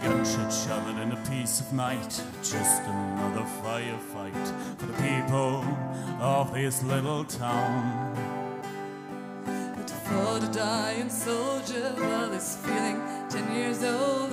Gunshot shelling in a piece of night, just another firefight for the people of this little town. For the dying soldier, while he's feeling ten years older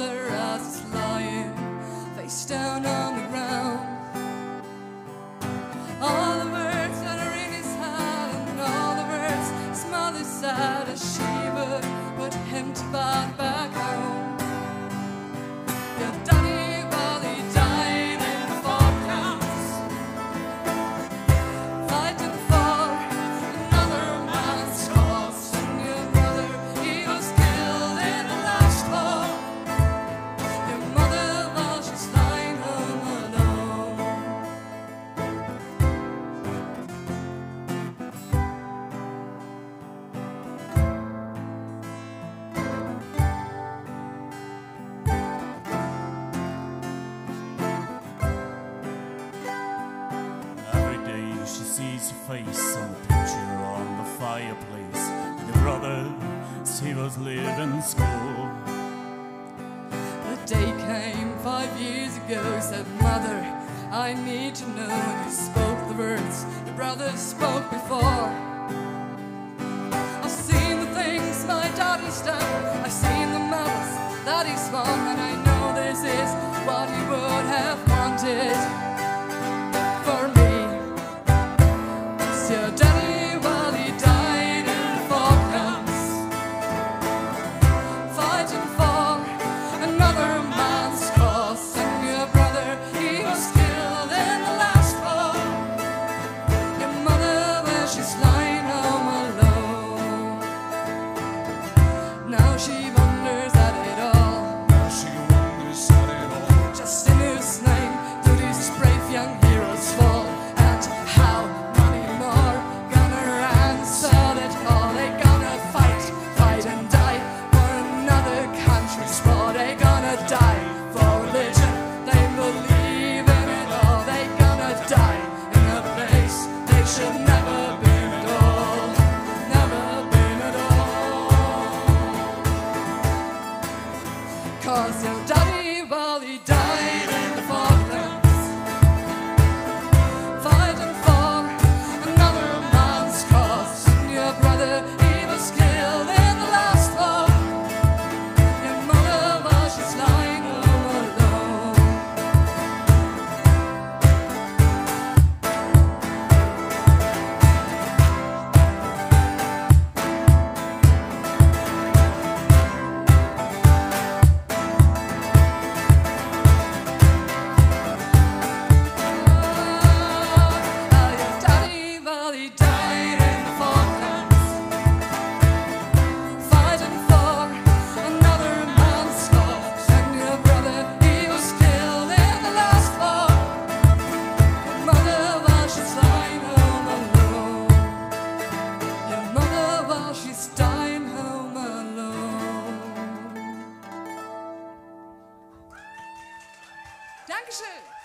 she face on the picture on the fireplace. With your brother, he was leaving school. The day came five years ago, said Mother, I need to know. And he spoke the words the brother spoke before. Now she because your daddy Dankeschön.